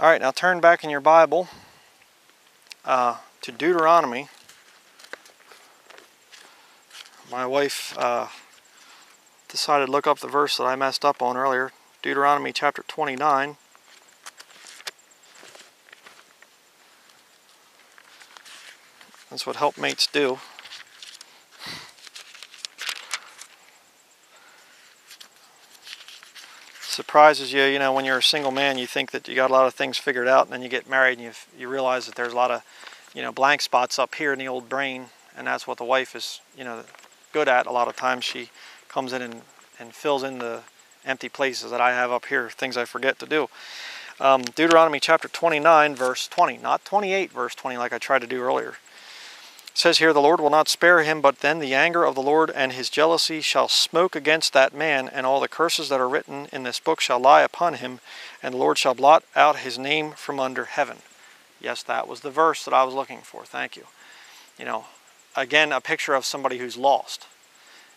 All right, now turn back in your Bible uh, to Deuteronomy. My wife uh, decided to look up the verse that I messed up on earlier. Deuteronomy chapter 29. That's what helpmates do. Surprises you, you know, when you're a single man, you think that you got a lot of things figured out, and then you get married and you, you realize that there's a lot of, you know, blank spots up here in the old brain, and that's what the wife is, you know, good at. A lot of times she comes in and, and fills in the empty places that I have up here, things I forget to do. Um, Deuteronomy chapter 29, verse 20, not 28, verse 20, like I tried to do earlier. Says here, The Lord will not spare him, but then the anger of the Lord and his jealousy shall smoke against that man, and all the curses that are written in this book shall lie upon him, and the Lord shall blot out his name from under heaven. Yes, that was the verse that I was looking for. Thank you. You know, again, a picture of somebody who's lost.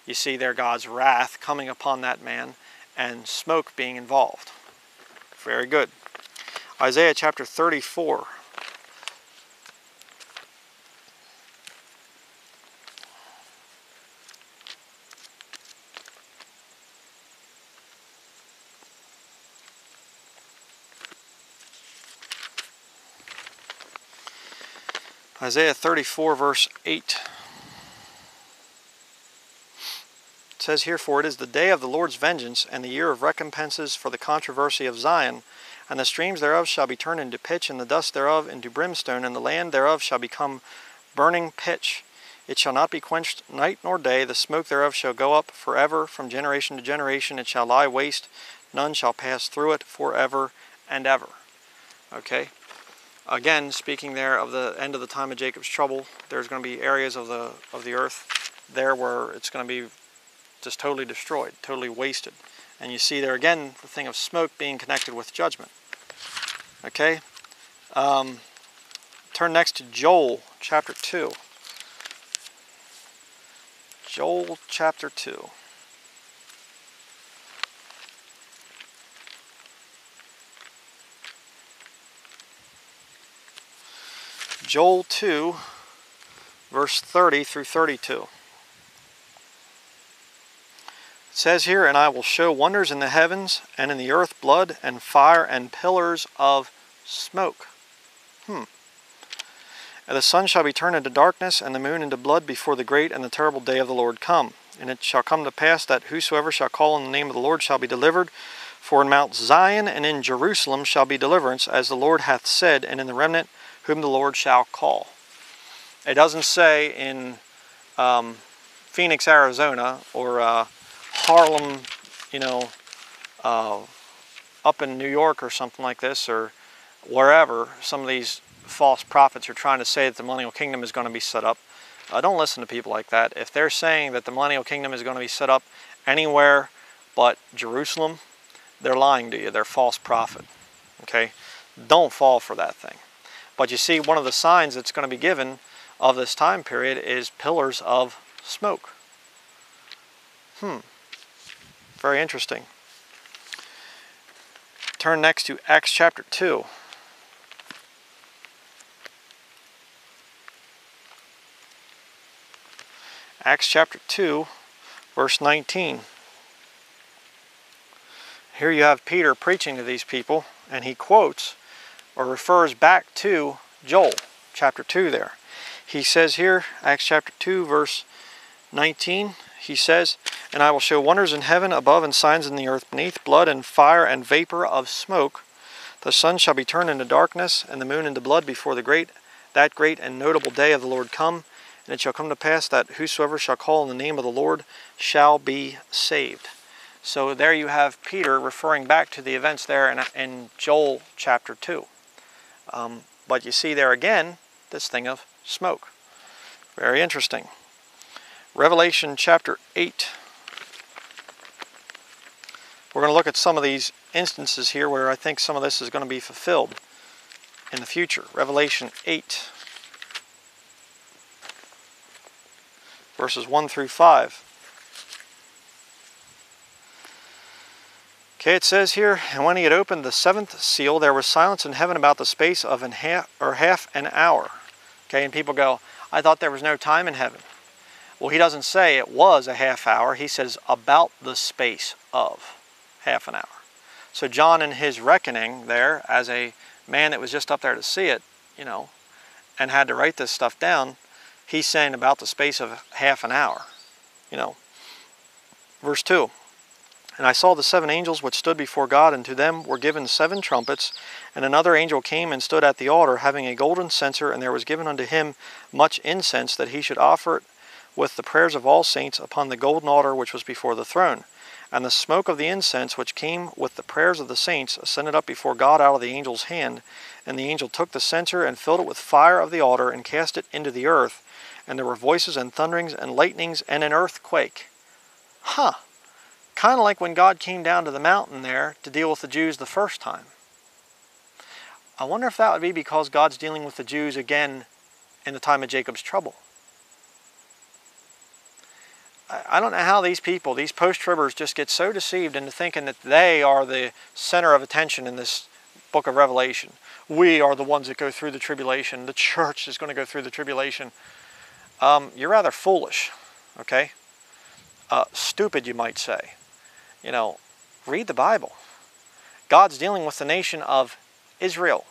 You see there God's wrath coming upon that man and smoke being involved. Very good. Isaiah chapter 34. Isaiah 34, verse 8. It says here, For it is the day of the Lord's vengeance, and the year of recompenses for the controversy of Zion. And the streams thereof shall be turned into pitch, and the dust thereof into brimstone, and the land thereof shall become burning pitch. It shall not be quenched night nor day, the smoke thereof shall go up forever, from generation to generation. It shall lie waste, none shall pass through it forever and ever. Okay? Again, speaking there of the end of the time of Jacob's trouble, there's going to be areas of the of the earth there where it's going to be just totally destroyed, totally wasted. And you see there again the thing of smoke being connected with judgment. Okay? Um, turn next to Joel chapter 2. Joel chapter 2. Joel 2, verse 30 through 32. It says here, And I will show wonders in the heavens, and in the earth blood, and fire, and pillars of smoke. Hmm. And the sun shall be turned into darkness, and the moon into blood before the great and the terrible day of the Lord come. And it shall come to pass that whosoever shall call on the name of the Lord shall be delivered. For in Mount Zion and in Jerusalem shall be deliverance, as the Lord hath said, and in the remnant whom the Lord shall call. It doesn't say in um, Phoenix, Arizona, or uh, Harlem, you know, uh, up in New York or something like this, or wherever some of these false prophets are trying to say that the millennial kingdom is going to be set up. Uh, don't listen to people like that. If they're saying that the millennial kingdom is going to be set up anywhere but Jerusalem, they're lying to you. They're false prophet. Okay? Don't fall for that thing. But you see, one of the signs that's going to be given of this time period is pillars of smoke. Hmm. Very interesting. Turn next to Acts chapter 2. Acts chapter 2, verse 19. Here you have Peter preaching to these people, and he quotes or refers back to Joel chapter 2 there. He says here, Acts chapter 2, verse 19, he says, And I will show wonders in heaven above and signs in the earth beneath, blood and fire and vapor of smoke. The sun shall be turned into darkness, and the moon into blood before the great, that great and notable day of the Lord come. And it shall come to pass that whosoever shall call on the name of the Lord shall be saved. So there you have Peter referring back to the events there in, in Joel chapter 2. Um, but you see there again this thing of smoke. Very interesting. Revelation chapter 8. We're going to look at some of these instances here where I think some of this is going to be fulfilled in the future. Revelation 8, verses 1 through 5. Okay, it says here, and when he had opened the seventh seal, there was silence in heaven about the space of an half or half an hour. Okay, and people go, I thought there was no time in heaven. Well, he doesn't say it was a half hour. He says about the space of half an hour. So John, in his reckoning there, as a man that was just up there to see it, you know, and had to write this stuff down, he's saying about the space of half an hour, you know. Verse 2 And I saw the seven angels which stood before God, and to them were given seven trumpets. And another angel came and stood at the altar, having a golden censer, and there was given unto him much incense, that he should offer it with the prayers of all saints upon the golden altar which was before the throne. And the smoke of the incense which came with the prayers of the saints ascended up before God out of the angel's hand. And the angel took the censer and filled it with fire of the altar and cast it into the earth. And there were voices and thunderings and lightnings and an earthquake. Huh. Kind of like when God came down to the mountain there to deal with the Jews the first time. I wonder if that would be because God's dealing with the Jews again in the time of Jacob's trouble. I don't know how these people, these post-tribbers, just get so deceived into thinking that they are the center of attention in this book of Revelation. We are the ones that go through the tribulation. The church is going to go through the tribulation. Um, you're rather foolish, okay? Uh, stupid, you might say. You know, read the Bible. God's dealing with the nation of Israel.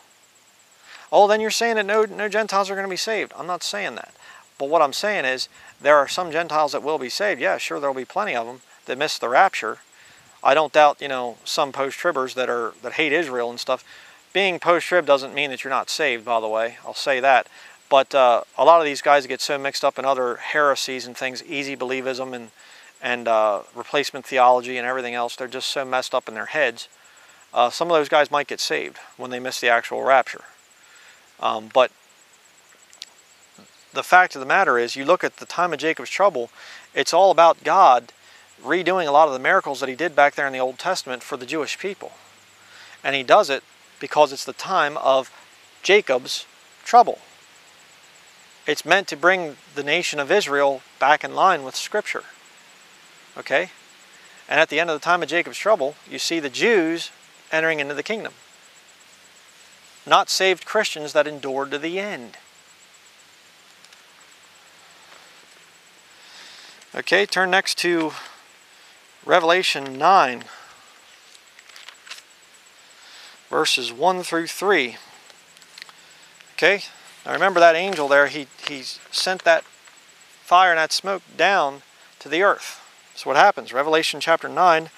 Oh, then you're saying that no, no Gentiles are going to be saved. I'm not saying that. But what I'm saying is, there are some Gentiles that will be saved. Yeah, sure, there'll be plenty of them that miss the rapture. I don't doubt, you know, some post-tribbers that are that hate Israel and stuff. Being post-trib doesn't mean that you're not saved, by the way. I'll say that. But uh, a lot of these guys get so mixed up in other heresies and things, easy believism and and uh, replacement theology and everything else. They're just so messed up in their heads. Uh, some of those guys might get saved when they miss the actual rapture. Um, but the fact of the matter is, you look at the time of Jacob's trouble, it's all about God redoing a lot of the miracles that he did back there in the Old Testament for the Jewish people. And he does it because it's the time of Jacob's trouble. It's meant to bring the nation of Israel back in line with Scripture. Okay? And at the end of the time of Jacob's trouble, you see the Jews entering into the kingdom. Not saved Christians that endured to the end. Okay, turn next to Revelation 9, verses 1 through 3. Okay, now remember that angel there, he, he sent that fire and that smoke down to the earth. So what happens? Revelation chapter 9,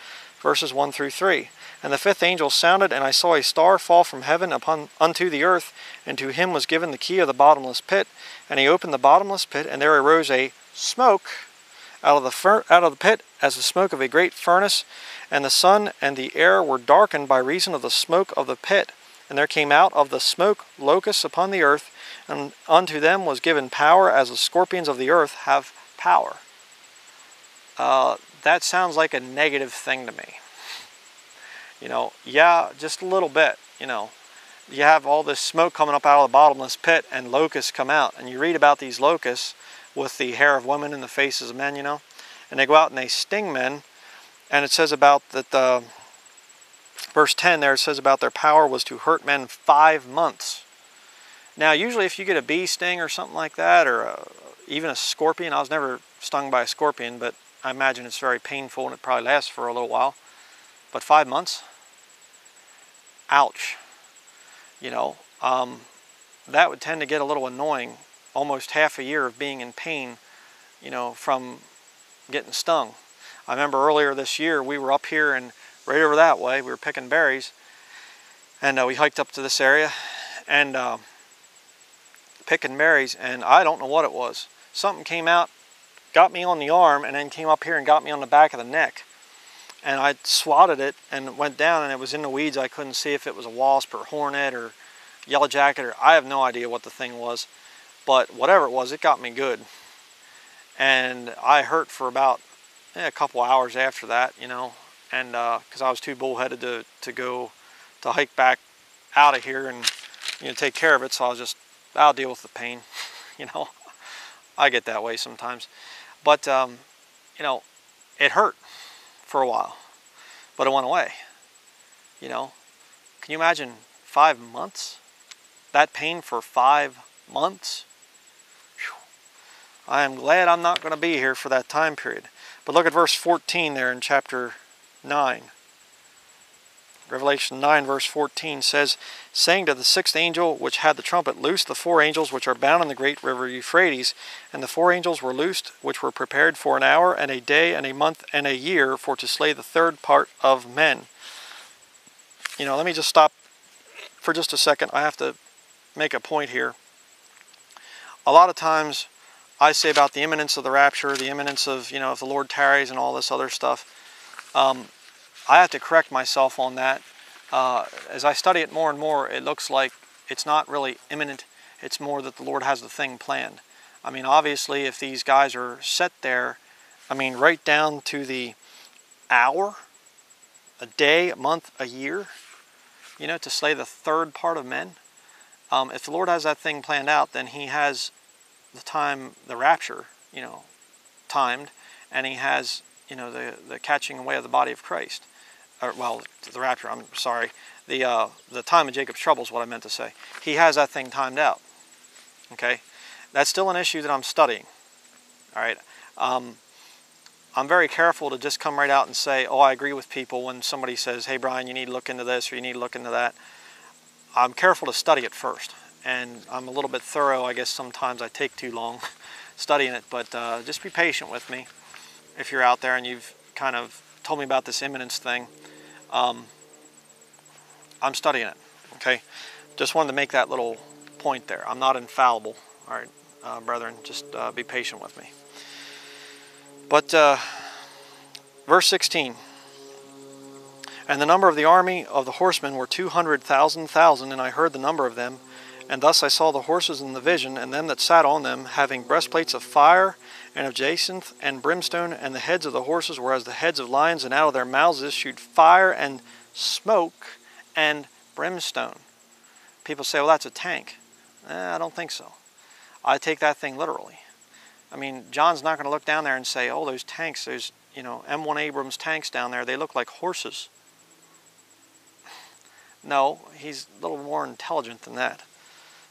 verses 1 through 3. And the fifth angel sounded, and I saw a star fall from heaven upon unto the earth, and to him was given the key of the bottomless pit. And he opened the bottomless pit, and there arose a smoke out of the out of the pit as the smoke of a great furnace, and the sun and the air were darkened by reason of the smoke of the pit. And there came out of the smoke locusts upon the earth, and unto them was given power as the scorpions of the earth have power. Uh, that sounds like a negative thing to me. You know, yeah, just a little bit, you know. You have all this smoke coming up out of the bottomless pit and locusts come out. And you read about these locusts with the hair of women and the faces of men, you know. And they go out and they sting men. And it says about that the verse 10 there, it says about their power was to hurt men five months. Now, usually if you get a bee sting or something like that, or a, even a scorpion, I was never stung by a scorpion, but I imagine it's very painful and it probably lasts for a little while. But five months? Ouch. You know, um, that would tend to get a little annoying almost half a year of being in pain, you know, from getting stung. I remember earlier this year we were up here and right over that way we were picking berries and uh, we hiked up to this area and uh, picking berries and I don't know what it was. Something came out, got me on the arm and then came up here and got me on the back of the neck. And I swatted it and went down and it was in the weeds. I couldn't see if it was a wasp or hornet or yellow jacket or I have no idea what the thing was. But whatever it was, it got me good. And I hurt for about eh, a couple hours after that, you know, and because uh, I was too bullheaded to, to go to hike back out of here and you know take care of it. So I was just, I'll deal with the pain, you know. I get that way sometimes. But, um, you know, it hurt for a while, but it went away. You know, can you imagine five months? That pain for five months? Whew. I am glad I'm not going to be here for that time period. But look at verse 14 there in chapter 9. Revelation 9 verse 14 says, saying to the sixth angel which had the trumpet, Loose the four angels which are bound in the great river Euphrates. And the four angels were loosed, which were prepared for an hour and a day and a month and a year for to slay the third part of men. You know, let me just stop for just a second. I have to make a point here. A lot of times I say about the imminence of the rapture, the imminence of, you know, if the Lord tarries and all this other stuff. Um, I have to correct myself on that. Uh, as I study it more and more, it looks like it's not really imminent. It's more that the Lord has the thing planned. I mean, obviously, if these guys are set there, I mean, right down to the hour, a day, a month, a year, you know, to slay the third part of men. Um, if the Lord has that thing planned out, then He has the time, the rapture, you know, timed, and He has, you know, the, the catching away of the body of Christ or well, the rapture. I'm sorry. The uh, the time of Jacob's trouble is what I meant to say. He has that thing timed out. Okay, that's still an issue that I'm studying. All right. Um, I'm very careful to just come right out and say, "Oh, I agree with people." When somebody says, "Hey, Brian, you need to look into this or you need to look into that," I'm careful to study it first, and I'm a little bit thorough. I guess sometimes I take too long studying it, but uh, just be patient with me if you're out there and you've kind of told me about this imminence thing. Um, I'm studying it, okay? Just wanted to make that little point there. I'm not infallible, all right, uh, brethren, just uh, be patient with me. But uh, verse 16, and the number of the army of the horsemen were 200,000 thousand, and I heard the number of them, and thus I saw the horses in the vision, and them that sat on them, having breastplates of fire, and of jacinth and brimstone, and the heads of the horses were as the heads of lions, and out of their mouths issued fire and smoke and brimstone. People say, well, that's a tank. Eh, I don't think so. I take that thing literally. I mean, John's not going to look down there and say, oh, those tanks, those, you know, M1 Abrams tanks down there, they look like horses. No, he's a little more intelligent than that.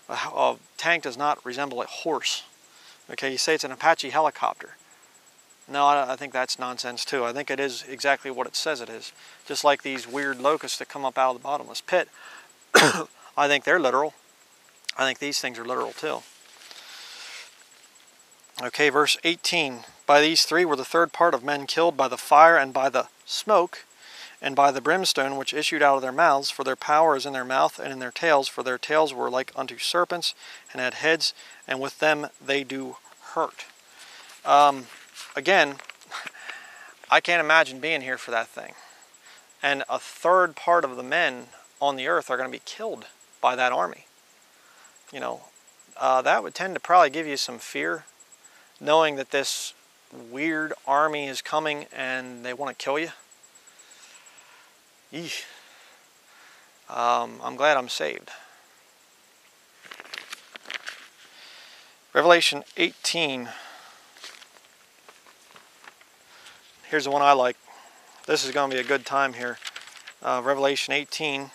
A, a tank does not resemble a horse. Okay, you say it's an Apache helicopter. No, I, I think that's nonsense too. I think it is exactly what it says it is. Just like these weird locusts that come up out of the bottomless pit. I think they're literal. I think these things are literal too. Okay, verse 18. By these three were the third part of men killed by the fire and by the smoke, and by the brimstone which issued out of their mouths, for their power is in their mouth and in their tails, for their tails were like unto serpents, and had heads, and with them they do hurt. Um, again, I can't imagine being here for that thing. And a third part of the men on the earth are going to be killed by that army. You know, uh, that would tend to probably give you some fear, knowing that this weird army is coming and they want to kill you. Eesh. Um, I'm glad I'm saved. Revelation 18. Here's the one I like. This is going to be a good time here. Uh, Revelation 18,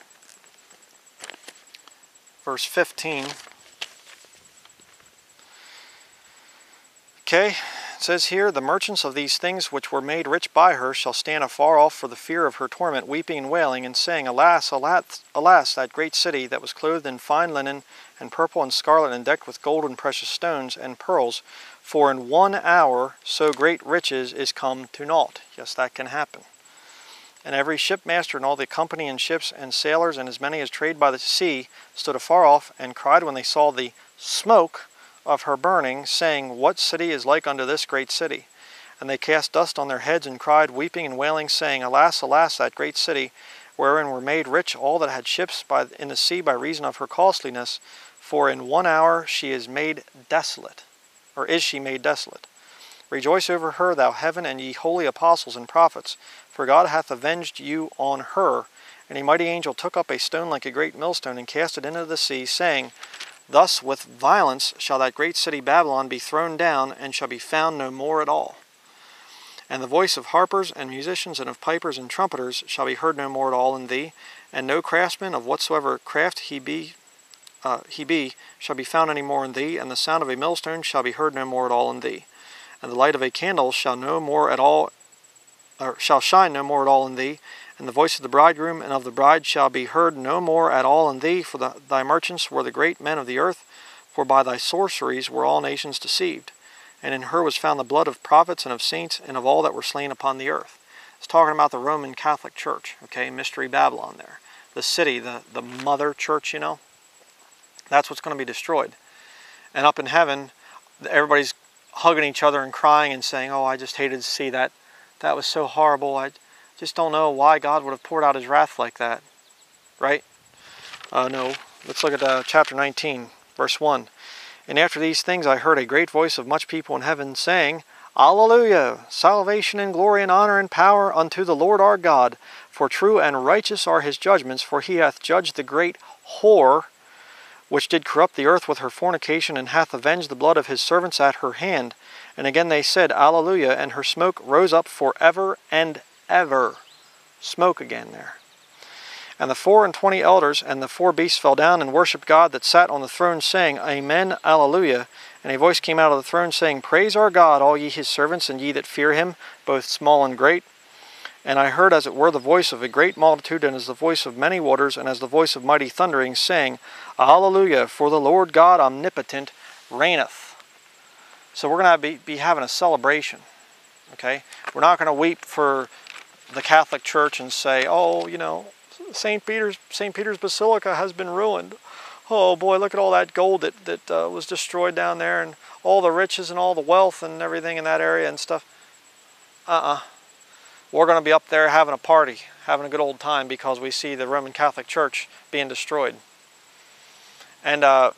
verse 15. Okay, it says here, The merchants of these things which were made rich by her shall stand afar off for the fear of her torment, weeping and wailing, and saying, Alas, alas, alas, that great city that was clothed in fine linen, and purple and scarlet, and decked with gold and precious stones and pearls, for in one hour so great riches is come to naught. Yes, that can happen. And every shipmaster and all the company and ships and sailors and as many as trade by the sea stood afar off and cried when they saw the smoke of her burning, saying, What city is like unto this great city? And they cast dust on their heads and cried, weeping and wailing, saying, Alas, alas, that great city, wherein were made rich all that had ships by, in the sea by reason of her costliness, for in one hour she is made desolate, or is she made desolate. Rejoice over her, thou heaven, and ye holy apostles and prophets, for God hath avenged you on her. And a mighty angel took up a stone like a great millstone, and cast it into the sea, saying, Thus with violence shall that great city Babylon be thrown down, and shall be found no more at all. And the voice of harpers and musicians and of pipers and trumpeters shall be heard no more at all in thee, and no craftsman of whatsoever craft he be, uh, he be, shall be found any more in thee, and the sound of a millstone shall be heard no more at all in thee, and the light of a candle shall no more at all, or shall shine no more at all in thee, and the voice of the bridegroom and of the bride shall be heard no more at all in thee, for the, thy merchants were the great men of the earth, for by thy sorceries were all nations deceived, and in her was found the blood of prophets and of saints and of all that were slain upon the earth. It's talking about the Roman Catholic Church, okay, Mystery Babylon there. The city, the, the mother church, you know. That's what's going to be destroyed. And up in heaven, everybody's hugging each other and crying and saying, Oh, I just hated to see that. That was so horrible. I just don't know why God would have poured out his wrath like that. Right? Uh, no. Let's look at uh, chapter 19, verse 1. And after these things I heard a great voice of much people in heaven saying, Alleluia! Salvation and glory and honor and power unto the Lord our God. For true and righteous are his judgments, for he hath judged the great whore, which did corrupt the earth with her fornication, and hath avenged the blood of his servants at her hand. And again they said, Alleluia, and her smoke rose up for ever and ever. Smoke again there. And the four and twenty elders and the four beasts fell down and worshipped God that sat on the throne, saying, Amen, Alleluia. And a voice came out of the throne, saying, Praise our God, all ye his servants, and ye that fear him, both small and great. And I heard as it were the voice of a great multitude, and as the voice of many waters, and as the voice of mighty thundering, saying, Alleluia, for the Lord God omnipotent reigneth. So we're going to be, be having a celebration. Okay? We're not going to weep for the Catholic Church and say, oh, you know, St. Peter's St. Peter's Basilica has been ruined. Oh boy, look at all that gold that that uh, was destroyed down there, and all the riches and all the wealth and everything in that area and stuff. Uh-uh. We're going to be up there having a party, having a good old time because we see the Roman Catholic Church being destroyed. And uh,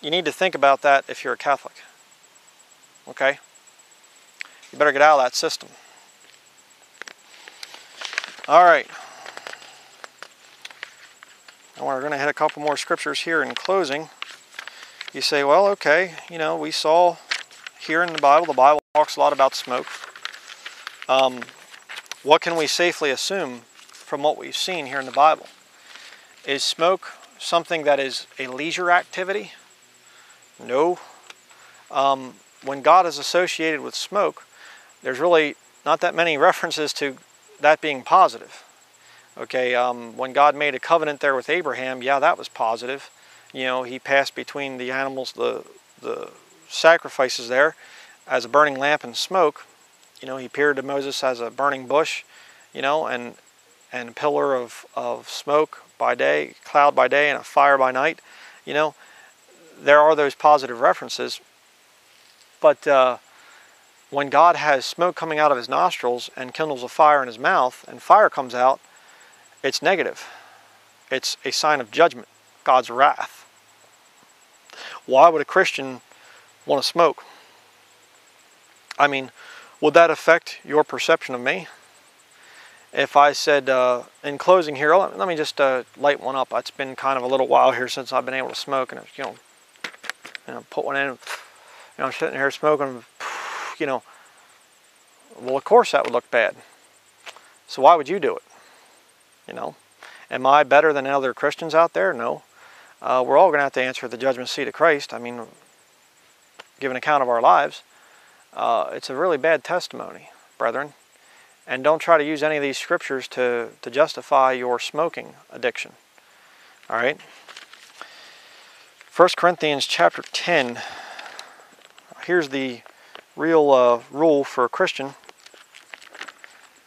you need to think about that if you're a Catholic. Okay? You better get out of that system. All right. We're going to hit a couple more scriptures here in closing. You say, well, okay, you know, we saw here in the Bible, the Bible talks a lot about smoke. Um, what can we safely assume from what we've seen here in the Bible? Is smoke something that is a leisure activity? No. Um, when God is associated with smoke, there's really not that many references to that being positive. Okay, um, when God made a covenant there with Abraham, yeah, that was positive. You know, he passed between the animals, the, the sacrifices there as a burning lamp and smoke. You know, he appeared to Moses as a burning bush, you know, and, and a pillar of, of smoke by day, cloud by day, and a fire by night. You know, there are those positive references. But uh, when God has smoke coming out of his nostrils and kindles a fire in his mouth, and fire comes out, it's negative. It's a sign of judgment, God's wrath. Why would a Christian want to smoke? I mean, would that affect your perception of me? If I said, uh, in closing here, let me just uh, light one up. It's been kind of a little while here since I've been able to smoke, and you know, you know, put one in. You know, I'm sitting here smoking. You know, well, of course that would look bad. So why would you do it? You know, am I better than other Christians out there? No. Uh, we're all going to have to answer the judgment seat of Christ. I mean, give an account of our lives. Uh, it's a really bad testimony, brethren. And don't try to use any of these scriptures to, to justify your smoking addiction. All right? 1 Corinthians chapter 10. Here's the real uh, rule for a Christian.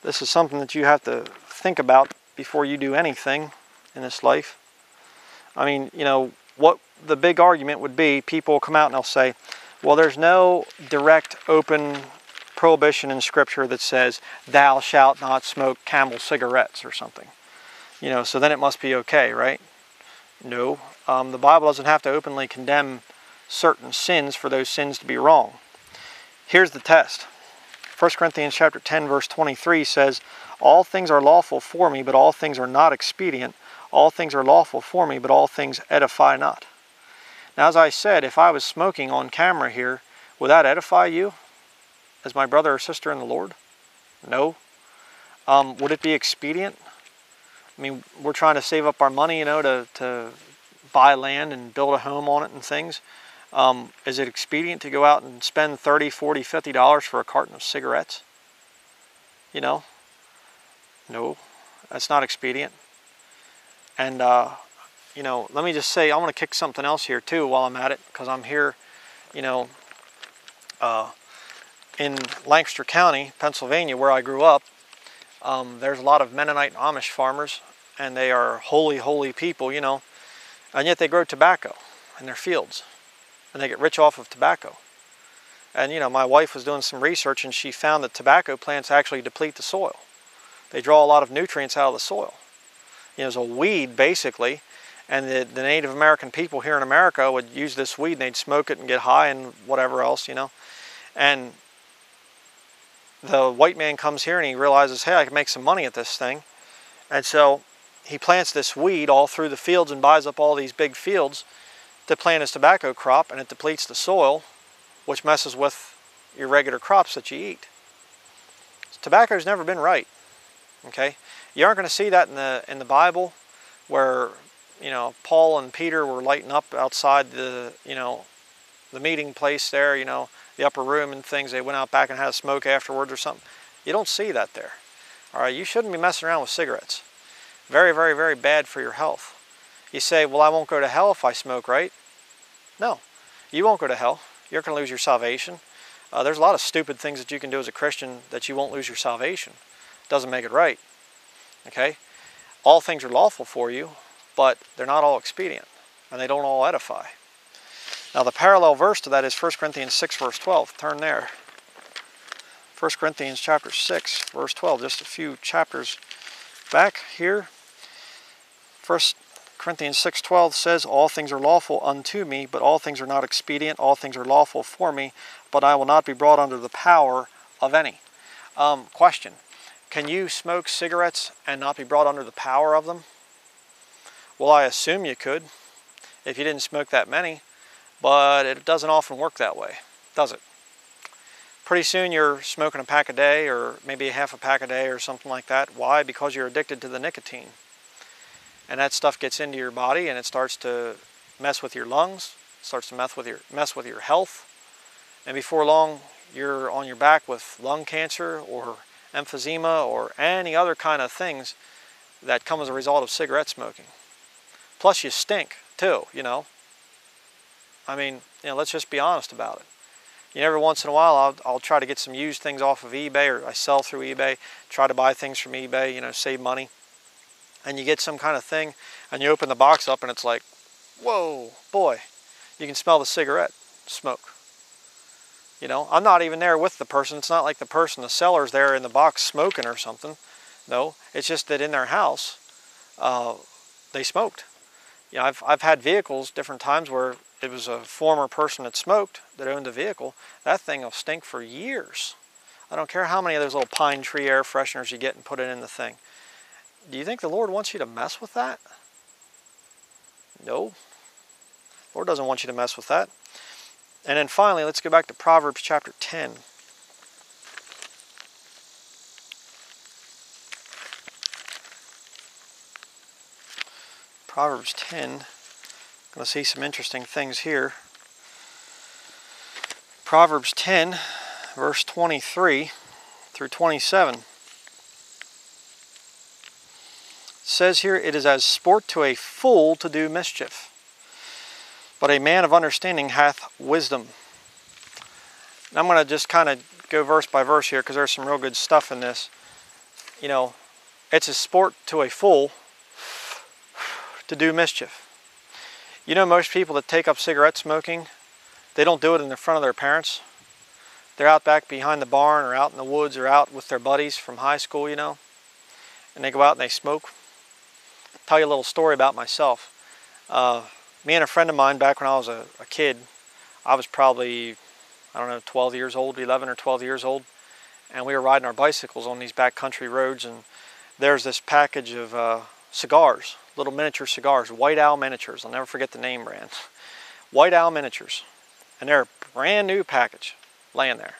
This is something that you have to think about before you do anything in this life. I mean, you know, what the big argument would be, people come out and they'll say, well, there's no direct, open prohibition in Scripture that says, thou shalt not smoke camel cigarettes or something. You know, so then it must be okay, right? No. Um, the Bible doesn't have to openly condemn certain sins for those sins to be wrong. Here's the test. 1 Corinthians chapter 10 verse 23 says, all things are lawful for me, but all things are not expedient. All things are lawful for me, but all things edify not. Now, as I said, if I was smoking on camera here, would that edify you as my brother or sister in the Lord? No. Um, would it be expedient? I mean, we're trying to save up our money, you know, to, to buy land and build a home on it and things. Um, is it expedient to go out and spend 30, 40, 50 dollars for a carton of cigarettes? You know, no, that's not expedient. And, uh, you know, let me just say, I want to kick something else here too while I'm at it, because I'm here, you know, uh, in Lancaster County, Pennsylvania, where I grew up. Um, there's a lot of Mennonite Amish farmers, and they are holy, holy people, you know, and yet they grow tobacco in their fields, and they get rich off of tobacco. And, you know, my wife was doing some research, and she found that tobacco plants actually deplete the soil. They draw a lot of nutrients out of the soil. You know, it's a weed, basically, and the, the Native American people here in America would use this weed, and they'd smoke it and get high and whatever else, you know. And the white man comes here and he realizes, hey, I can make some money at this thing. And so he plants this weed all through the fields and buys up all these big fields to plant his tobacco crop and it depletes the soil, which messes with your regular crops that you eat. Tobacco's never been right. Okay? You aren't going to see that in the in the Bible where, you know, Paul and Peter were lighting up outside the, you know, the meeting place there, you know, the upper room and things. They went out back and had a smoke afterwards or something. You don't see that there. All right, you shouldn't be messing around with cigarettes. Very, very, very bad for your health. You say, well, I won't go to hell if I smoke, right? No, you won't go to hell. You're going to lose your salvation. Uh, there's a lot of stupid things that you can do as a Christian that you won't lose your salvation. Doesn't make it right. Okay? All things are lawful for you, but they're not all expedient, and they don't all edify. Now the parallel verse to that is 1 Corinthians 6 verse 12. Turn there. 1 Corinthians chapter 6 verse 12, just a few chapters back here. 1 Corinthians 6:12 says, "All things are lawful unto me, but all things are not expedient. All things are lawful for me, but I will not be brought under the power of any." Um, question: Can you smoke cigarettes and not be brought under the power of them? Well, I assume you could, if you didn't smoke that many but it doesn't often work that way, does it? Pretty soon you're smoking a pack a day or maybe a half a pack a day or something like that. Why? Because you're addicted to the nicotine. And that stuff gets into your body and it starts to mess with your lungs, starts to mess with your mess with your health. And before long you're on your back with lung cancer or emphysema or any other kind of things that come as a result of cigarette smoking. Plus you stink too, you know. I mean, you know, let's just be honest about it. You know, every once in a while, I'll, I'll try to get some used things off of eBay or I sell through eBay, try to buy things from eBay, you know, save money. And you get some kind of thing and you open the box up and it's like, whoa, boy, you can smell the cigarette smoke. You know, I'm not even there with the person. It's not like the person, the seller's there in the box smoking or something. No, it's just that in their house, uh, they smoked. You know, I've, I've had vehicles different times where it was a former person that smoked that owned the vehicle, that thing will stink for years. I don't care how many of those little pine tree air fresheners you get and put it in the thing. Do you think the Lord wants you to mess with that? No. Lord doesn't want you to mess with that. And then finally, let's go back to Proverbs chapter 10. Proverbs 10. I'm Going to see some interesting things here. Proverbs 10, verse 23 through 27 says here, It is as sport to a fool to do mischief, but a man of understanding hath wisdom. And I'm going to just kind of go verse by verse here because there's some real good stuff in this. You know, it's a sport to a fool to do mischief. You know, most people that take up cigarette smoking, they don't do it in the front of their parents. They're out back behind the barn or out in the woods or out with their buddies from high school, you know, and they go out and they smoke. Tell you a little story about myself. Uh, me and a friend of mine, back when I was a, a kid, I was probably, I don't know, 12 years old, 11 or 12 years old, and we were riding our bicycles on these backcountry roads, and there's this package of uh, cigars little miniature cigars, White Owl Miniatures. I'll never forget the name brand. White Owl Miniatures. And they're a brand new package laying there.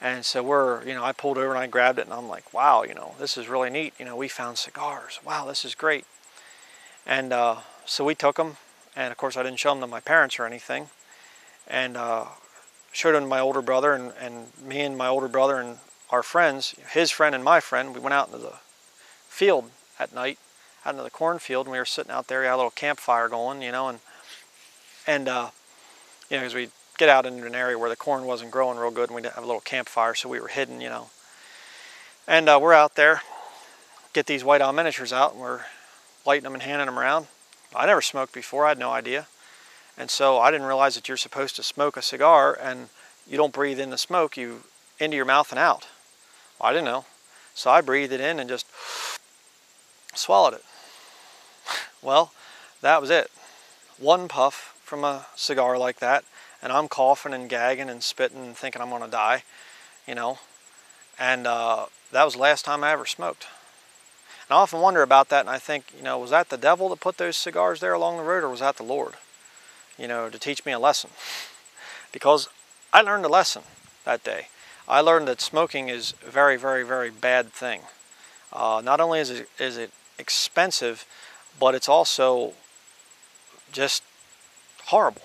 And so we're, you know, I pulled over and I grabbed it and I'm like, wow, you know, this is really neat. You know, we found cigars. Wow, this is great. And uh, so we took them. And of course, I didn't show them to my parents or anything. And uh, showed them to my older brother and, and me and my older brother and our friends, his friend and my friend, we went out into the field at night, out into the cornfield, and we were sitting out there. We had a little campfire going, you know, and and uh, you know, because we get out into an area where the corn wasn't growing real good, and we didn't have a little campfire, so we were hidden, you know. And uh, we're out there, get these white owl miniatures out, and we're lighting them and handing them around. I never smoked before; I had no idea, and so I didn't realize that you're supposed to smoke a cigar and you don't breathe in the smoke, you into your mouth and out. I didn't know. So I breathed it in and just swallowed it. Well, that was it. One puff from a cigar like that, and I'm coughing and gagging and spitting and thinking I'm going to die, you know. And uh, that was the last time I ever smoked. And I often wonder about that, and I think, you know, was that the devil that put those cigars there along the road, or was that the Lord, you know, to teach me a lesson? Because I learned a lesson that day. I learned that smoking is a very, very, very bad thing. Uh, not only is it, is it expensive, but it's also just horrible.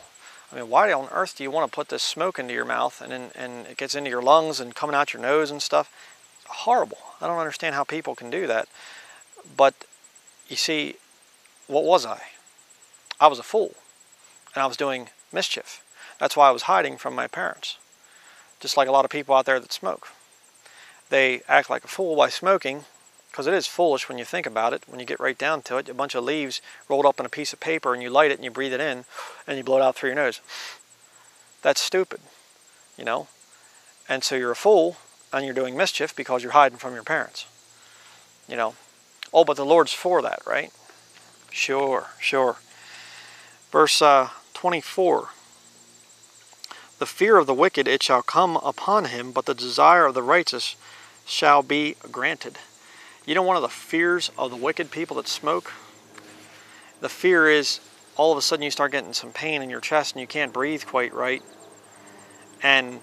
I mean, why on earth do you want to put this smoke into your mouth and, and it gets into your lungs and coming out your nose and stuff? Horrible. I don't understand how people can do that. But you see, what was I? I was a fool and I was doing mischief. That's why I was hiding from my parents just like a lot of people out there that smoke. They act like a fool by smoking because it is foolish when you think about it. When you get right down to it, a bunch of leaves rolled up in a piece of paper and you light it and you breathe it in and you blow it out through your nose. That's stupid, you know? And so you're a fool and you're doing mischief because you're hiding from your parents, you know? Oh, but the Lord's for that, right? Sure, sure. Verse uh, 24. The fear of the wicked it shall come upon him, but the desire of the righteous shall be granted. You know one of the fears of the wicked people that smoke? The fear is all of a sudden you start getting some pain in your chest and you can't breathe quite right. And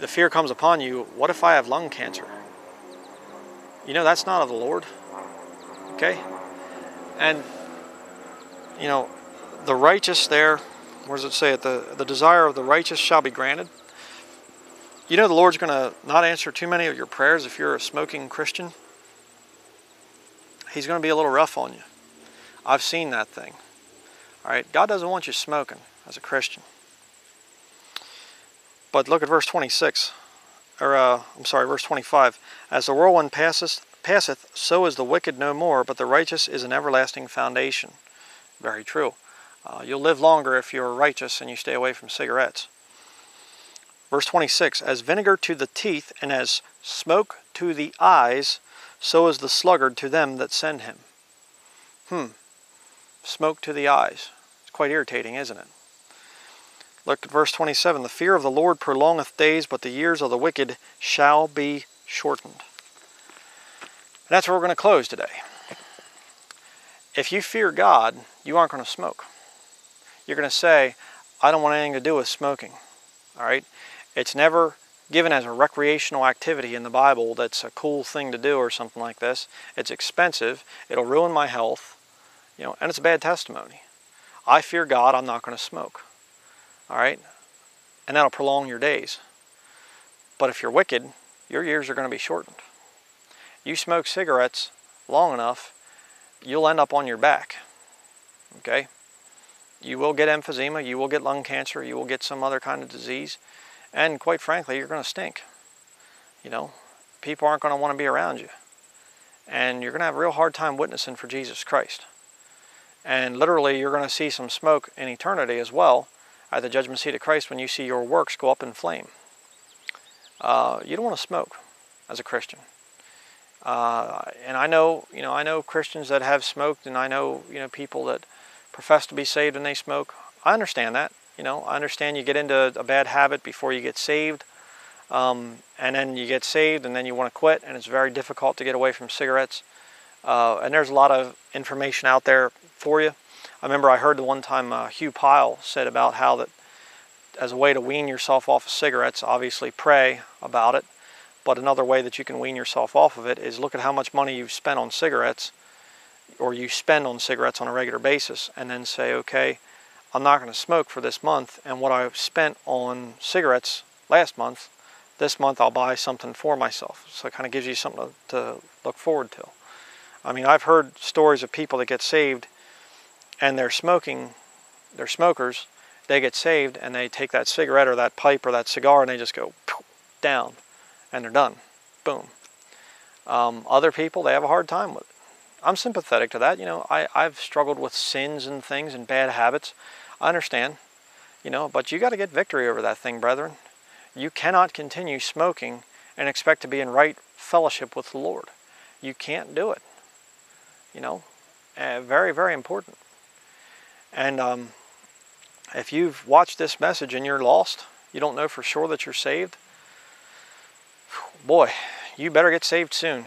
the fear comes upon you, what if I have lung cancer? You know, that's not of the Lord. Okay? And, you know, the righteous there where does it say it? The, the desire of the righteous shall be granted. You know the Lord's going to not answer too many of your prayers if you're a smoking Christian. He's going to be a little rough on you. I've seen that thing. All right, God doesn't want you smoking as a Christian. But look at verse 26, or uh, I'm sorry, verse 25. As the whirlwind passeth, passeth, so is the wicked no more, but the righteous is an everlasting foundation. Very true. Uh, you'll live longer if you're righteous and you stay away from cigarettes. Verse 26 As vinegar to the teeth and as smoke to the eyes, so is the sluggard to them that send him. Hmm. Smoke to the eyes. It's quite irritating, isn't it? Look at verse 27 The fear of the Lord prolongeth days, but the years of the wicked shall be shortened. And that's where we're going to close today. If you fear God, you aren't going to smoke you're going to say, I don't want anything to do with smoking. All right? It's never given as a recreational activity in the Bible that's a cool thing to do or something like this. It's expensive. It'll ruin my health. You know, and it's a bad testimony. I fear God, I'm not going to smoke. All right? And that'll prolong your days. But if you're wicked, your years are going to be shortened. You smoke cigarettes long enough, you'll end up on your back. Okay? you will get emphysema, you will get lung cancer, you will get some other kind of disease, and quite frankly, you're going to stink. You know, people aren't going to want to be around you. And you're going to have a real hard time witnessing for Jesus Christ. And literally, you're going to see some smoke in eternity as well at the judgment seat of Christ when you see your works go up in flame. Uh, you don't want to smoke as a Christian. Uh, and I know, you know, I know Christians that have smoked, and I know, you know, people that profess to be saved and they smoke. I understand that. You know, I understand you get into a bad habit before you get saved. Um, and then you get saved and then you want to quit and it's very difficult to get away from cigarettes. Uh, and there's a lot of information out there for you. I remember I heard the one time uh, Hugh Pyle said about how that as a way to wean yourself off of cigarettes, obviously pray about it. But another way that you can wean yourself off of it is look at how much money you've spent on cigarettes or you spend on cigarettes on a regular basis and then say, okay, I'm not going to smoke for this month and what I spent on cigarettes last month, this month I'll buy something for myself. So it kind of gives you something to, to look forward to. I mean, I've heard stories of people that get saved and they're smoking, they're smokers, they get saved and they take that cigarette or that pipe or that cigar and they just go down and they're done. Boom. Um, other people, they have a hard time with it. I'm sympathetic to that. You know, I, I've struggled with sins and things and bad habits. I understand, you know, but you got to get victory over that thing, brethren. You cannot continue smoking and expect to be in right fellowship with the Lord. You can't do it. You know, uh, very, very important. And um, if you've watched this message and you're lost, you don't know for sure that you're saved, boy, you better get saved soon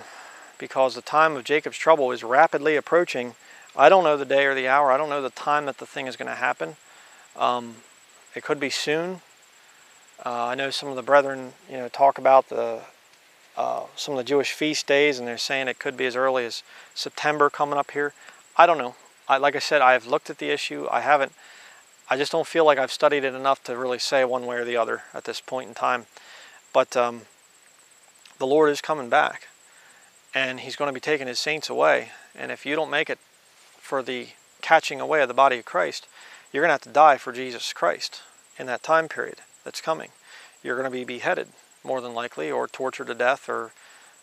because the time of Jacob's trouble is rapidly approaching. I don't know the day or the hour. I don't know the time that the thing is going to happen. Um, it could be soon. Uh, I know some of the brethren, you know, talk about the uh, some of the Jewish feast days, and they're saying it could be as early as September coming up here. I don't know. I, like I said, I've looked at the issue. I haven't. I just don't feel like I've studied it enough to really say one way or the other at this point in time. But um, the Lord is coming back and he's going to be taking his saints away. And if you don't make it for the catching away of the body of Christ, you're going to have to die for Jesus Christ in that time period that's coming. You're going to be beheaded, more than likely, or tortured to death, or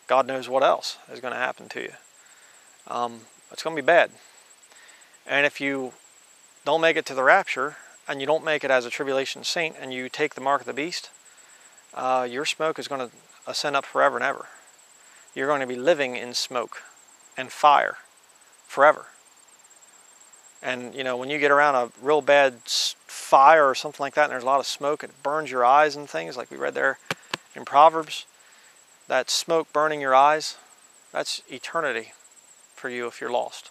God knows what else is going to happen to you. Um, it's going to be bad. And if you don't make it to the rapture, and you don't make it as a tribulation saint, and you take the mark of the beast, uh, your smoke is going to ascend up forever and ever you're going to be living in smoke and fire forever. And you know, when you get around a real bad fire or something like that, and there's a lot of smoke, it burns your eyes and things, like we read there in Proverbs. That smoke burning your eyes, that's eternity for you if you're lost.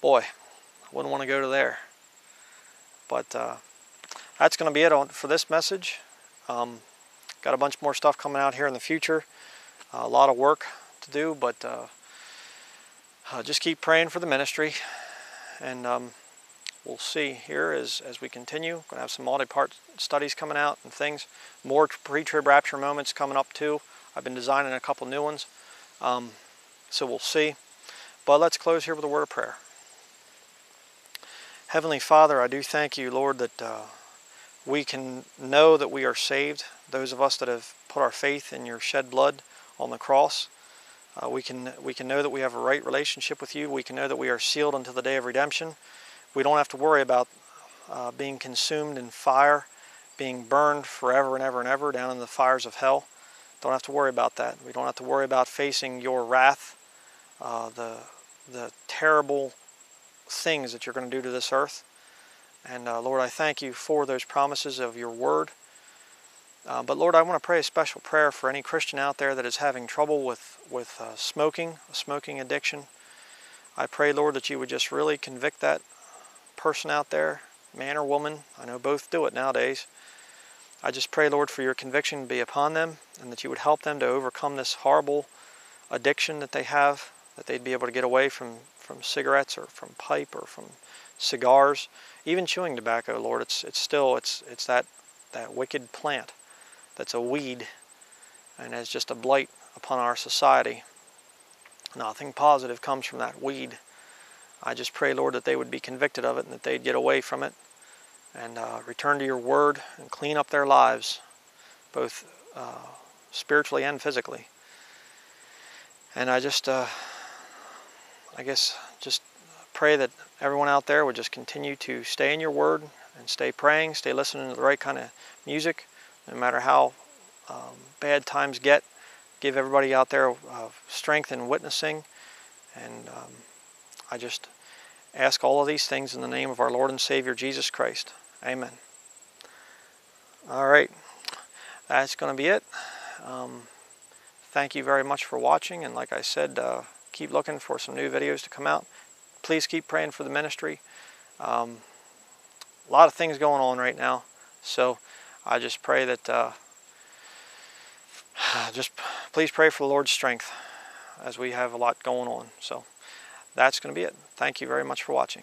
Boy, I wouldn't want to go to there. But uh, that's going to be it on, for this message. Um, got a bunch more stuff coming out here in the future a lot of work to do, but uh, uh, just keep praying for the ministry. And um, we'll see here as, as we continue. We're going to have some multi-part studies coming out and things. More pre-trib rapture moments coming up too. I've been designing a couple new ones. Um, so we'll see. But let's close here with a word of prayer. Heavenly Father, I do thank you, Lord, that uh, we can know that we are saved. Those of us that have put our faith in your shed blood on the cross. Uh, we can we can know that we have a right relationship with you. We can know that we are sealed until the day of redemption. We don't have to worry about uh, being consumed in fire, being burned forever and ever and ever down in the fires of hell. Don't have to worry about that. We don't have to worry about facing your wrath, uh, the the terrible things that you're going to do to this earth. And uh, Lord, I thank you for those promises of your word. Uh, but Lord, I want to pray a special prayer for any Christian out there that is having trouble with, with uh, smoking, a smoking addiction. I pray, Lord, that you would just really convict that person out there, man or woman. I know both do it nowadays. I just pray, Lord, for your conviction to be upon them and that you would help them to overcome this horrible addiction that they have, that they'd be able to get away from, from cigarettes or from pipe or from cigars, even chewing tobacco, Lord. It's, it's still, it's, it's that, that wicked plant that's a weed and is just a blight upon our society. Nothing positive comes from that weed. I just pray, Lord, that they would be convicted of it and that they'd get away from it and uh, return to your word and clean up their lives, both uh, spiritually and physically. And I just, uh, I guess, just pray that everyone out there would just continue to stay in your word and stay praying, stay listening to the right kind of music, no matter how um, bad times get. Give everybody out there uh, strength in witnessing. And um, I just ask all of these things in the name of our Lord and Savior Jesus Christ. Amen. All right, that's going to be it. Um, thank you very much for watching. And like I said, uh, keep looking for some new videos to come out. Please keep praying for the ministry. Um, a lot of things going on right now. So I just pray that, uh, just please pray for the Lord's strength as we have a lot going on. So that's going to be it. Thank you very much for watching.